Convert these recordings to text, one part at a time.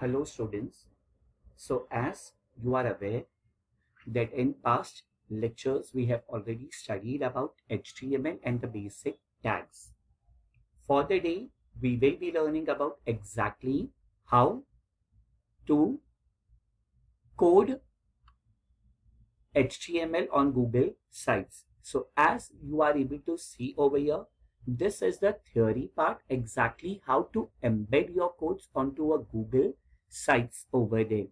Hello students. So as you are aware that in past lectures we have already studied about HTML and the basic tags. For the day we will be learning about exactly how to code HTML on Google sites. So as you are able to see over here this is the theory part, exactly how to embed your codes onto a Google sites over there.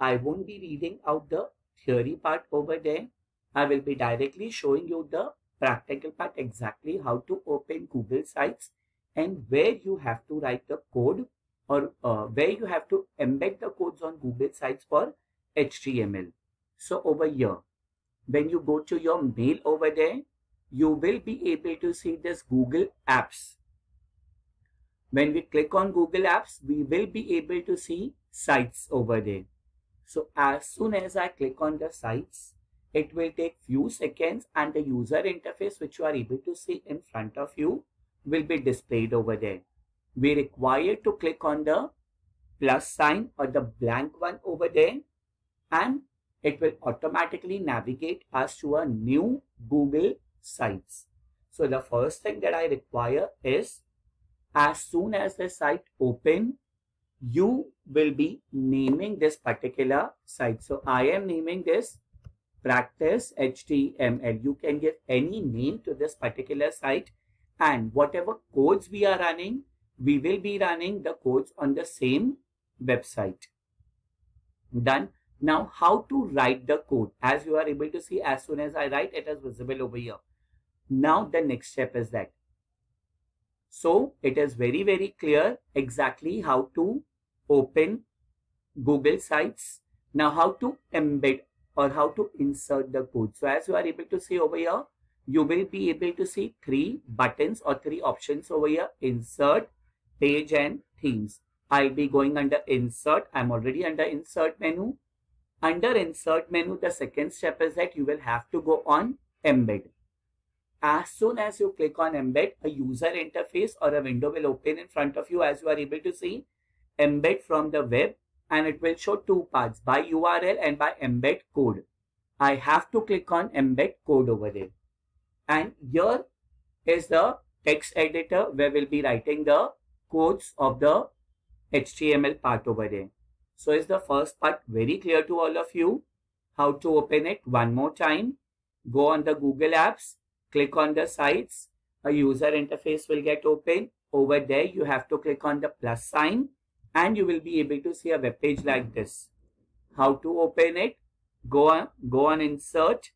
I won't be reading out the theory part over there. I will be directly showing you the practical part, exactly how to open Google sites and where you have to write the code or uh, where you have to embed the codes on Google sites for HTML. So over here, when you go to your mail over there, you will be able to see this Google Apps. When we click on Google Apps, we will be able to see sites over there. So as soon as I click on the sites, it will take few seconds and the user interface which you are able to see in front of you will be displayed over there. We require to click on the plus sign or the blank one over there and it will automatically navigate us to a new Google sites. So the first thing that I require is as soon as the site open, you will be naming this particular site. So I am naming this practice HTML. You can give any name to this particular site and whatever codes we are running, we will be running the codes on the same website. Done. Now, how to write the code? As you are able to see, as soon as I write, it is visible over here. Now the next step is that. So it is very, very clear exactly how to open Google Sites. Now how to embed or how to insert the code. So as you are able to see over here, you will be able to see three buttons or three options over here. Insert, page and themes. I'll be going under insert. I'm already under insert menu. Under insert menu, the second step is that you will have to go on embed. As soon as you click on embed, a user interface or a window will open in front of you as you are able to see. Embed from the web and it will show two parts by URL and by embed code. I have to click on embed code over there. And here is the text editor where we'll be writing the codes of the HTML part over there. So is the first part very clear to all of you? How to open it one more time. Go on the Google Apps click on the sites, a user interface will get open. Over there, you have to click on the plus sign and you will be able to see a web page like this. How to open it? Go on, go on insert.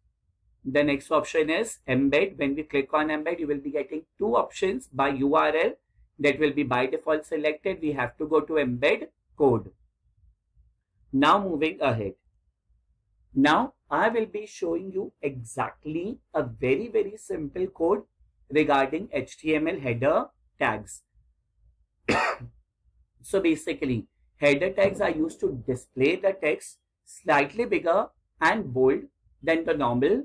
The next option is embed. When we click on embed, you will be getting two options by URL that will be by default selected. We have to go to embed code. Now moving ahead. Now I will be showing you exactly a very, very simple code regarding HTML header tags. so basically, header tags are used to display the text slightly bigger and bold than the normal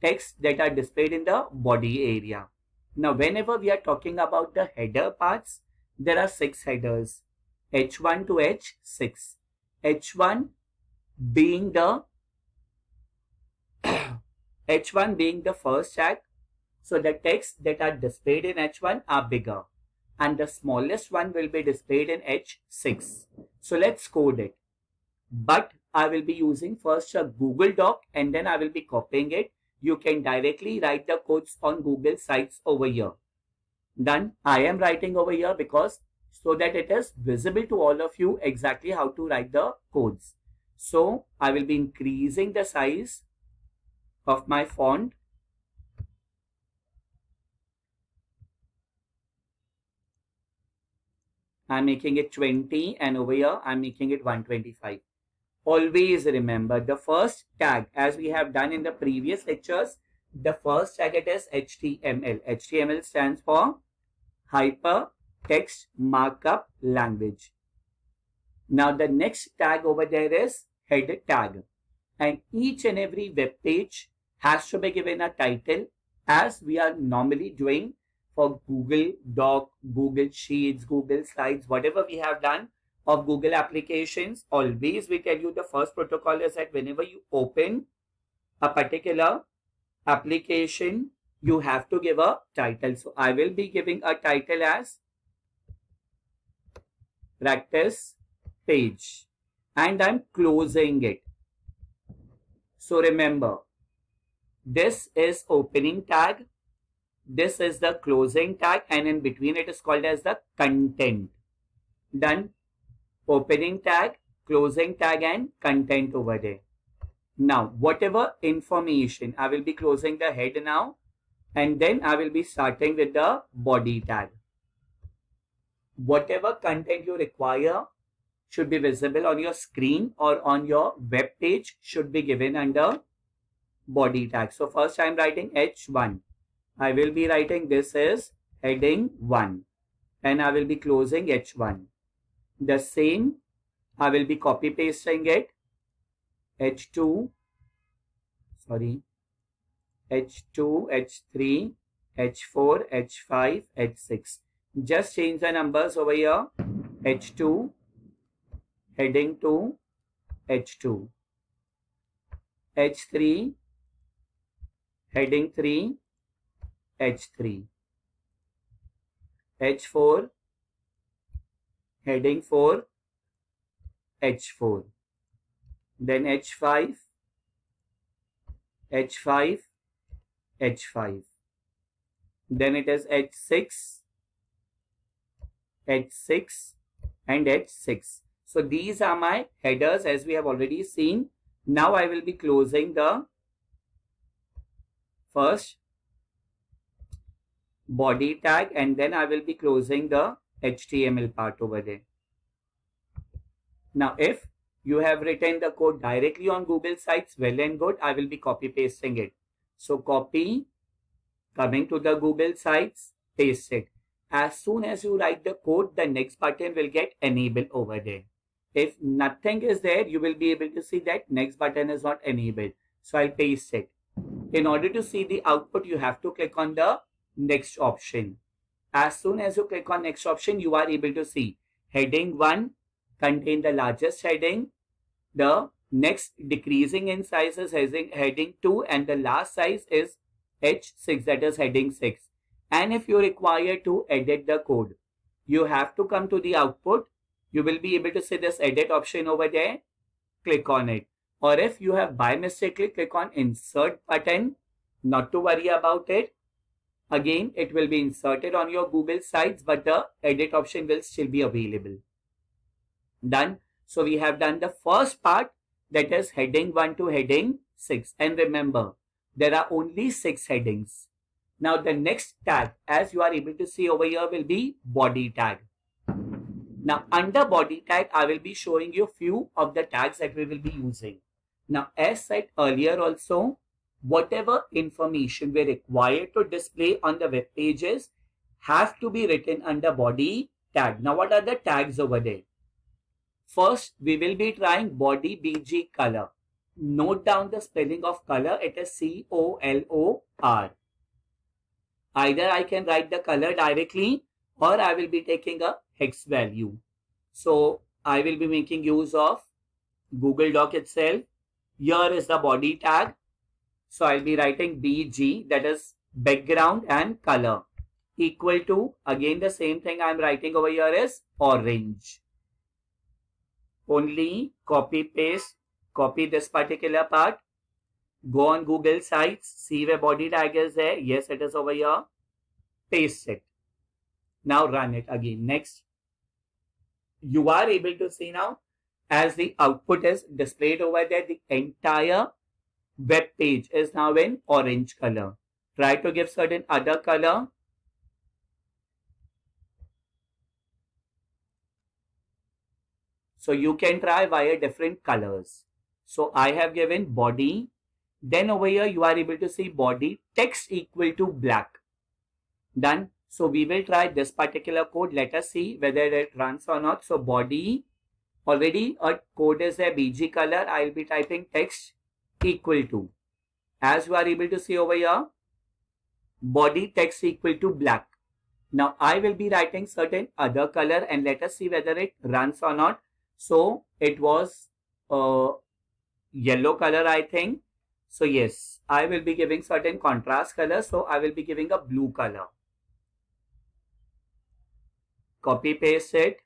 text that are displayed in the body area. Now, whenever we are talking about the header parts, there are six headers, H1 to H6. H1 being the H1 being the first tag. So the text that are displayed in H1 are bigger and the smallest one will be displayed in H6. So let's code it. But I will be using first a Google Doc and then I will be copying it. You can directly write the codes on Google Sites over here. Done. I am writing over here because so that it is visible to all of you exactly how to write the codes. So I will be increasing the size of my font I'm making it 20 and over here I'm making it 125. Always remember the first tag as we have done in the previous lectures, the first tag it is HTML. HTML stands for Hypertext Markup Language. Now the next tag over there is header tag and each and every web page has to be given a title as we are normally doing for Google Doc, Google Sheets, Google Slides, whatever we have done. of Google applications, always we tell you the first protocol is that whenever you open a particular application, you have to give a title. So I will be giving a title as practice page and I'm closing it. So remember, this is opening tag, this is the closing tag and in between it is called as the content. Done. Opening tag, closing tag and content over there. Now, whatever information, I will be closing the head now and then I will be starting with the body tag. Whatever content you require should be visible on your screen or on your web page should be given under body tag. So first I am writing H1. I will be writing this is heading 1 and I will be closing H1. The same I will be copy pasting it H2 sorry H2, H3, H4, H5, H6. Just change the numbers over here. H2, heading to H2. H3, heading 3, H3. H4, heading 4, H4. Then H5, H5, H5. Then it is H6, H6 and H6. So these are my headers as we have already seen. Now I will be closing the first body tag and then I will be closing the HTML part over there. Now if you have written the code directly on Google Sites, well and good, I will be copy pasting it. So copy, coming to the Google Sites, paste it. As soon as you write the code, the next button will get enabled over there. If nothing is there, you will be able to see that next button is not enabled. So I'll paste it. In order to see the output, you have to click on the next option. As soon as you click on next option, you are able to see heading 1 contain the largest heading. The Next, decreasing in size is heading 2 and the last size is H6 that is heading 6. And if you require to edit the code, you have to come to the output. You will be able to see this edit option over there. Click on it. Or if you have by mistakenly click on insert button, not to worry about it. Again, it will be inserted on your Google Sites, but the edit option will still be available. Done. So we have done the first part that is heading 1 to heading 6. And remember, there are only 6 headings. Now the next tag, as you are able to see over here, will be body tag. Now under body tag, I will be showing you few of the tags that we will be using. Now as said earlier also, whatever information we require to display on the web pages have to be written under body tag. Now what are the tags over there? First, we will be trying body BG color. Note down the spelling of color. It is C-O-L-O-R. Either I can write the color directly or I will be taking a hex value. So I will be making use of Google Doc itself. Here is the body tag. So I'll be writing BG that is background and color equal to again the same thing I'm writing over here is orange only copy paste, copy this particular part, go on Google Sites, see where body tag is there. Yes, it is over here. Paste it. Now run it again. Next. You are able to see now as the output is displayed over there, the entire web page is now in orange color. Try to give certain other color So you can try via different colors. So I have given body. Then over here you are able to see body text equal to black. Done. So we will try this particular code. Let us see whether it runs or not. So body already a code is a BG color. I will be typing text equal to. As you are able to see over here, body text equal to black. Now I will be writing certain other color and let us see whether it runs or not. So it was uh, yellow color I think. So yes, I will be giving certain contrast color. So I will be giving a blue color. Copy paste it.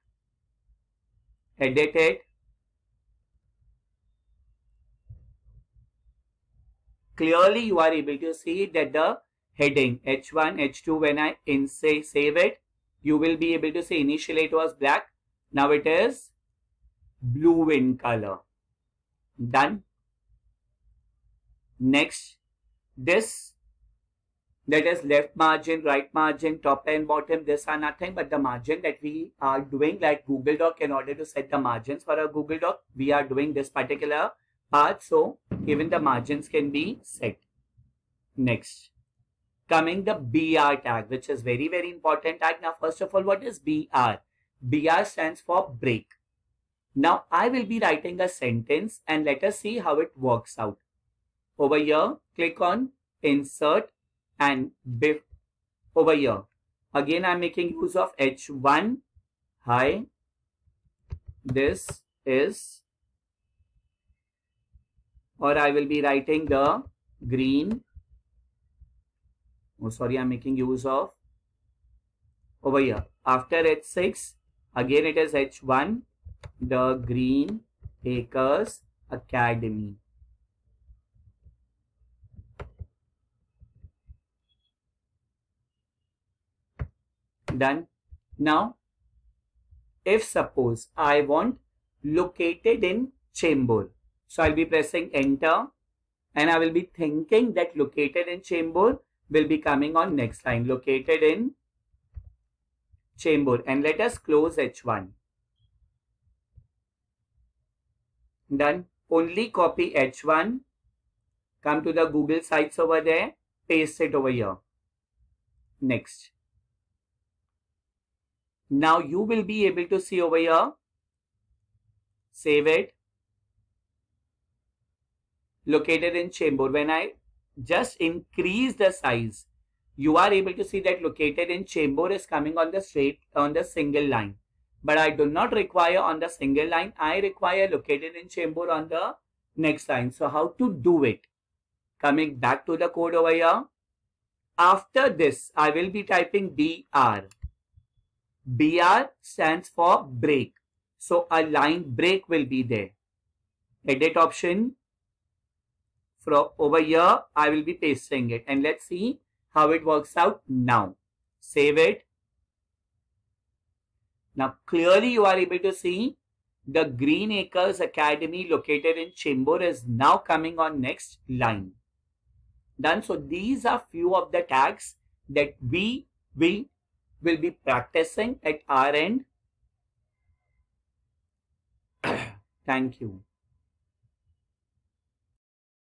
Edit it. Clearly you are able to see that the heading H1, H2 when I in say save it, you will be able to see initially it was black. Now it is blue in color. Done. Next, this that is left margin, right margin, top and bottom. This are nothing but the margin that we are doing like Google Doc in order to set the margins for a Google Doc. We are doing this particular part. So even the margins can be set. Next coming the BR tag, which is very, very important tag. Now, first of all, what is BR? BR stands for break. Now, I will be writing a sentence and let us see how it works out. Over here, click on insert and hmm. BIF over here. Again, I'm making use of H1. Hi. This is or I will be writing the green oh sorry i'm making use of over here after h6 again it is h1 the green acres academy done now if suppose i want located in chembur so i'll be pressing enter and i will be thinking that located in chembur will be coming on next line located in Chembur and let us close H1. Done. Only copy H1. Come to the Google sites over there. Paste it over here. Next. Now you will be able to see over here. Save it. Located in Chembur. When I just increase the size, you are able to see that located in Chembur is coming on the straight on the single line. But I do not require on the single line. I require located in Chembur on the next line. So how to do it? Coming back to the code over here. After this, I will be typing BR. BR stands for break. So a line break will be there. Edit option, from over here, I will be pasting it and let's see how it works out now. Save it. Now clearly you are able to see the Green Acres Academy located in Chembur is now coming on next line. Done. So these are few of the tags that we will, will be practicing at our end. Thank you.